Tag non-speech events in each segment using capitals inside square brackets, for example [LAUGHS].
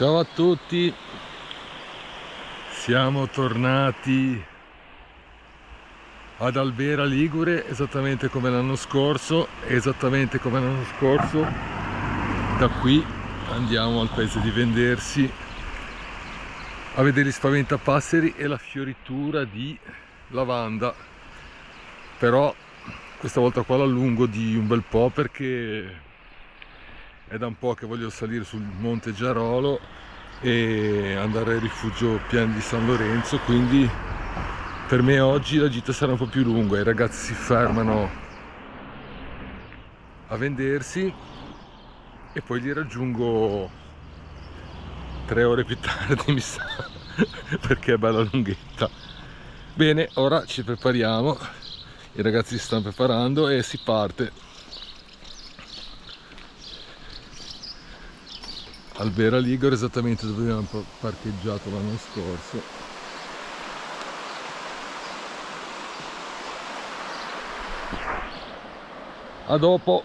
Ciao a tutti, siamo tornati ad Albera Ligure esattamente come l'anno scorso, esattamente come l'anno scorso. Da qui andiamo al paese di Vendersi. A vedere gli spaventapasseri e la fioritura di lavanda. Però questa volta qua l'allungo di un bel po' perché è da un po' che voglio salire sul monte Giarolo e andare al rifugio Pian di San Lorenzo quindi per me oggi la gita sarà un po' più lunga i ragazzi si fermano a vendersi e poi li raggiungo tre ore più tardi mi sa [LAUGHS] perché è bella lunghetta. Bene ora ci prepariamo i ragazzi si stanno preparando e si parte Albera Ligure esattamente dove abbiamo parcheggiato l'anno scorso. A dopo.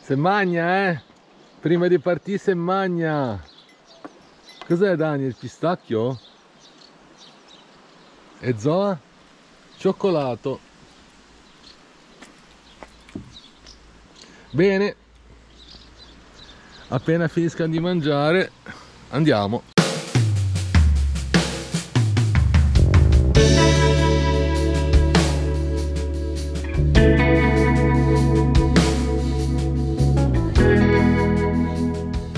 Se magna eh? Prima di partire se magna. Cos'è Dani il pistacchio? e zoa? cioccolato. Bene appena finiscano di mangiare andiamo.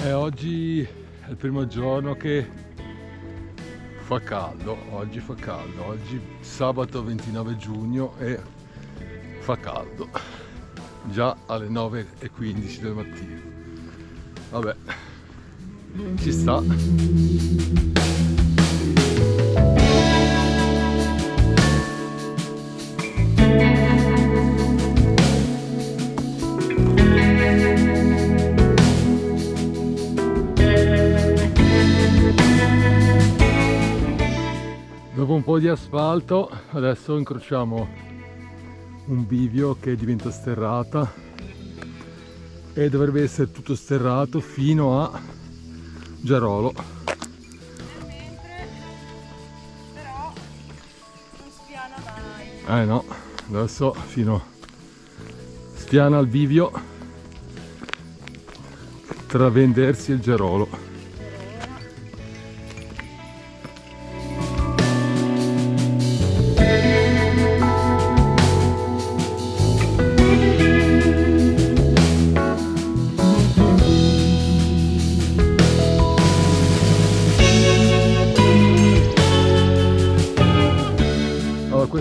E oggi è il primo giorno che fa caldo oggi fa caldo oggi sabato 29 giugno e fa caldo già alle 9.15 del mattino vabbè. Ci sta. Dopo un po' di asfalto adesso incrociamo un bivio che diventa sterrata e dovrebbe essere tutto sterrato fino a Giarolo. Però non spiana mai eh no adesso fino spiana al bivio tra vendersi e il Gerolo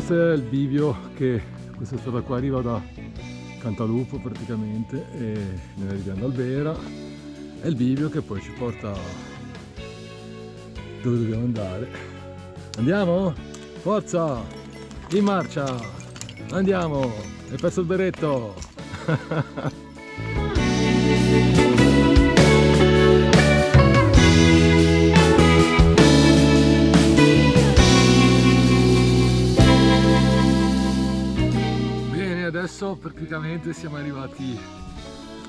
questo è il bivio che questa strada qua arriva da Cantalupo praticamente e ne arriviamo ad Albera è il bivio che poi ci porta dove dobbiamo andare. Andiamo? forza! In marcia! Andiamo! Hai perso il berretto [LAUGHS] praticamente siamo arrivati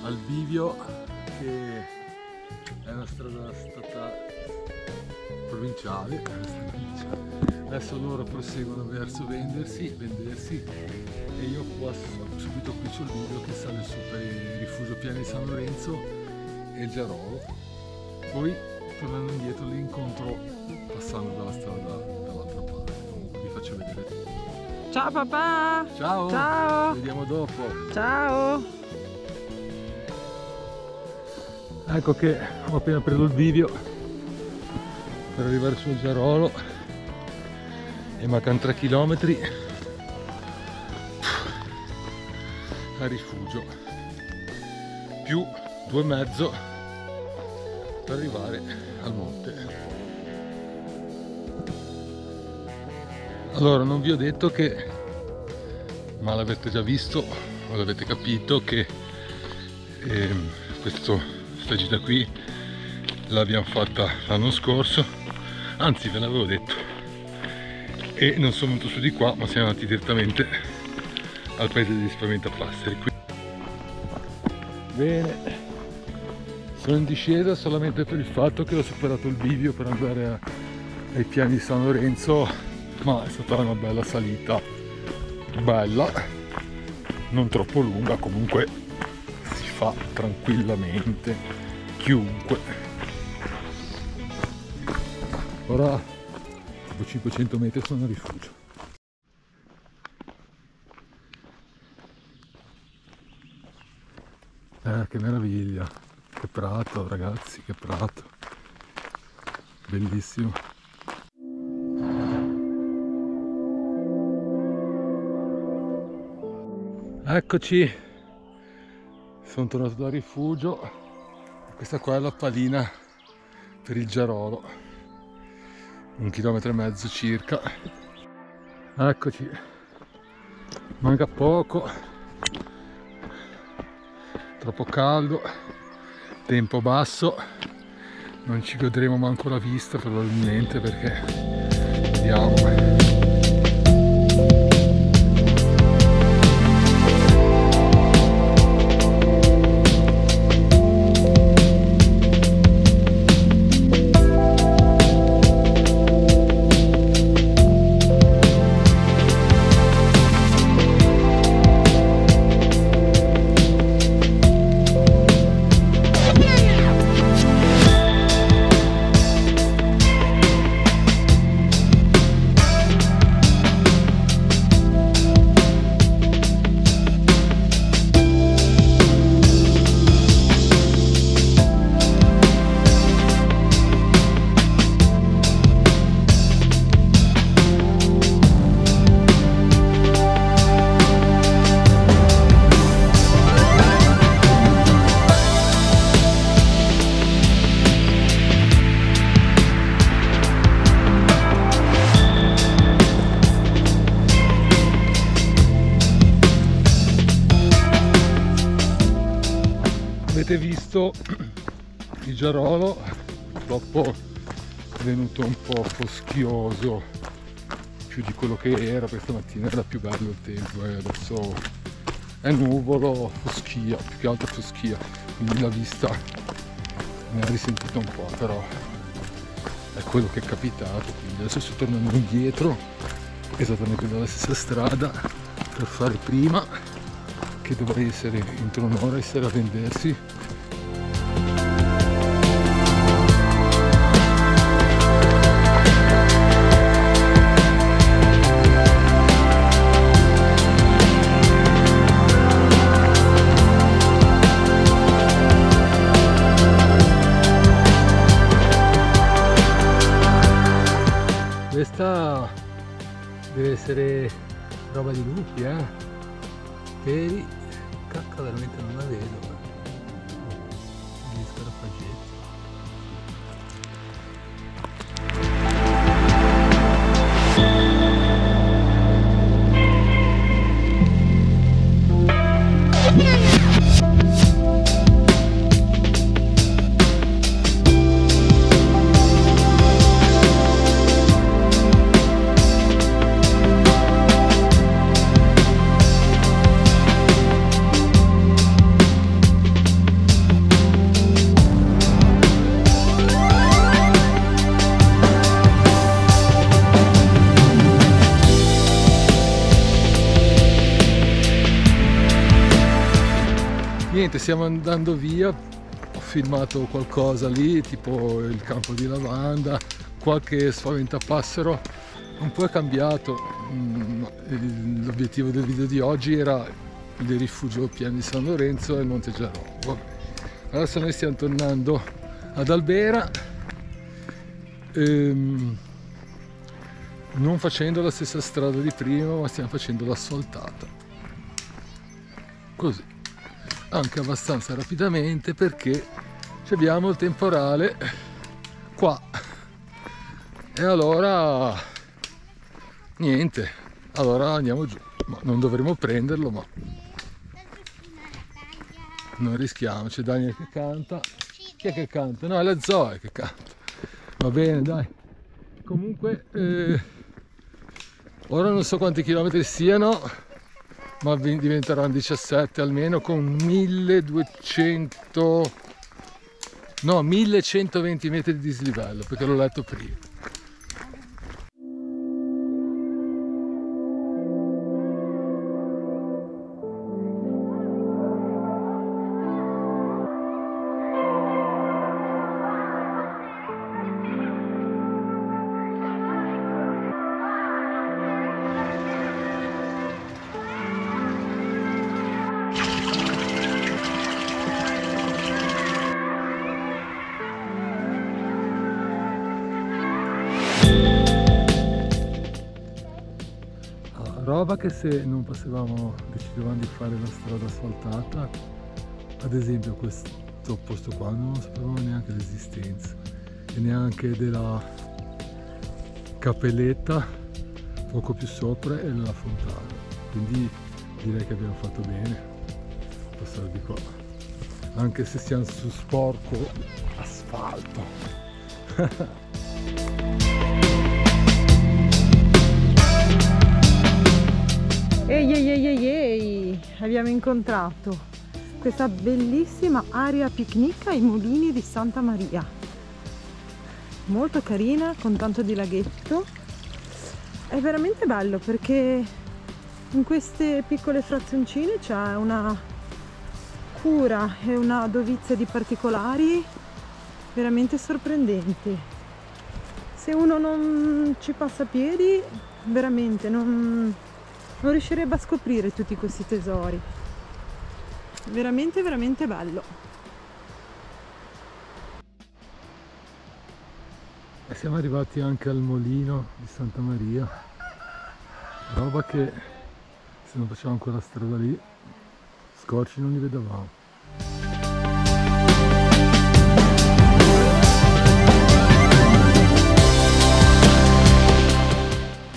al bivio che è una strada stata provinciale. Adesso loro proseguono verso vendersi vendersi e io qua subito qui sul bivio che sale su per il rifugio Piani di San Lorenzo e il Giarolo poi tornando indietro li incontro passando dalla strada dall'altra parte. Comunque vi faccio vedere tutto Ciao papà! Ciao! Ciao! Ci vediamo dopo! Ciao! Ecco che ho appena preso il video per arrivare sul Giarolo e mancano 3 km a rifugio più due e mezzo per arrivare al monte allora non vi ho detto che ma l'avete già visto o l'avete capito che eh, questo, questa gita qui l'abbiamo fatta l'anno scorso. Anzi ve l'avevo detto. E non sono venuto su di qua ma siamo andati direttamente al paese degli spaventapasseri bene. Sono in discesa solamente per il fatto che ho superato il bivio per andare a, ai piani di San Lorenzo ma è stata una bella salita. Bella. Non troppo lunga comunque si fa tranquillamente. Chiunque. Ora dopo 500 metri sono a rifugio. Eh, che meraviglia, che prato ragazzi, che prato, bellissimo. Eccoci, sono tornato dal rifugio, questa qua è la palina per il Giarolo, un chilometro e mezzo circa. Eccoci, manca poco, troppo caldo, tempo basso, non ci godremo manco la vista probabilmente perché vediamo. Avete visto [CLEARS THROAT] il Giarolo purtroppo è venuto un po' foschioso più di quello che era questa mattina era più bello il tempo e adesso è nuvolo foschia più che altro foschia quindi la vista mi ha risentito un po' però è quello che è capitato quindi adesso sto tornando indietro esattamente dalla stessa strada per fare prima che dovrei essere entro un'ora essere a vendersi questa deve essere roba di lupi eh. Peri cacca veramente non la vedo stiamo andando via ho filmato qualcosa lì tipo il campo di lavanda qualche spaventapassero un po' è cambiato Mm, l'obiettivo del video di oggi era il rifugio piano di San Lorenzo e Monte Giarò adesso noi stiamo tornando ad Albera ehm, non facendo la stessa strada di prima ma stiamo facendo l'asfaltata così anche abbastanza rapidamente perché abbiamo il temporale qua. E allora niente. Allora andiamo giù. Non dovremo prenderlo ma non rischiamo c'è Daniel che canta. Chi è che canta? no è la Zoe che canta. Va bene dai. Comunque eh, ora non so quanti chilometri siano ma diventeranno 17 almeno con 1200 No, 1120 metri di dislivello, perché l'ho letto prima. Roba che se non passavamo, decidevamo di fare la strada asfaltata, ad esempio questo posto qua non sapevamo neanche l'esistenza e neanche della cappelletta poco più sopra e della fontana. Quindi direi che abbiamo fatto bene a passare di qua. Anche se siamo su sporco asfalto. [LAUGHS] Ehi ehi ehi ehi ehi, abbiamo incontrato questa bellissima area picnic ai mulini di Santa Maria. Molto carina, con tanto di laghetto. È veramente bello perché in queste piccole frazioncine c'è una cura e una dovizia di particolari veramente sorprendenti. Se uno non ci passa piedi, veramente non, non riuscirebbe a scoprire tutti questi tesori. Veramente, veramente bello. Siamo arrivati anche al molino di Santa Maria, roba che se non facciamo ancora la strada lì, scorci non li vedevamo.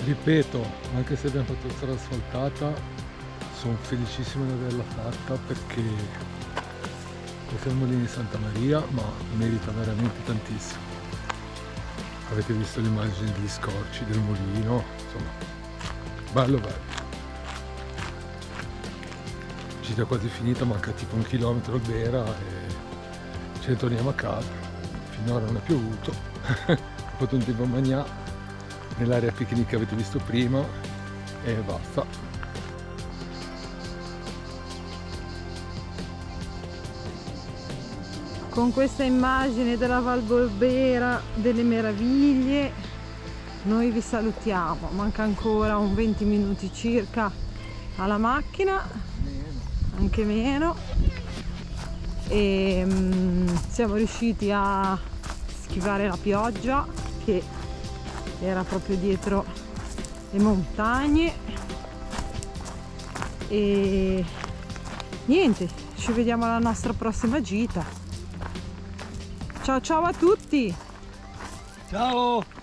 Ripeto anche se abbiamo fatto la strada asfaltata sono felicissimo di averla fatta perché questo è il mulino di Santa Maria ma merita veramente tantissimo. Avete visto l'immagine degli scorci del mulino insomma bello bello. Gita quasi finita manca tipo un chilometro al Bera e ce ne torniamo a casa. Finora non è piovuto [LAUGHS] ho fatto un tempo a mangiare nell'area picnic che avete visto prima e basta. Con questa immagine della Val Bolbera delle meraviglie noi vi salutiamo. Manca ancora un 20 minuti circa alla macchina. Anche meno. E um, siamo riusciti a schivare la pioggia che era proprio dietro le montagne. E niente ci vediamo alla nostra prossima gita. Ciao ciao a tutti. Ciao